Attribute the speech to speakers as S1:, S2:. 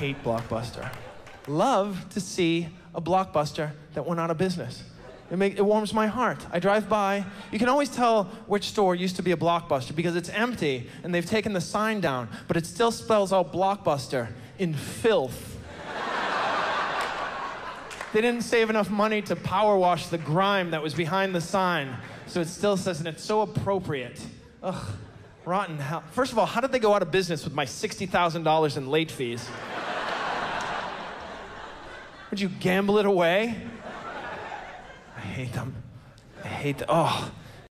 S1: hate Blockbuster. Love to see a Blockbuster that went out of business. It, make, it warms my heart. I drive by. You can always tell which store used to be a Blockbuster because it's empty and they've taken the sign down, but it still spells out Blockbuster in filth. they didn't save enough money to power wash the grime that was behind the sign, so it still says, and it's so appropriate. Ugh, rotten hell. First of all, how did they go out of business with my $60,000 in late fees? Would you gamble it away? I hate them. I hate them. Oh,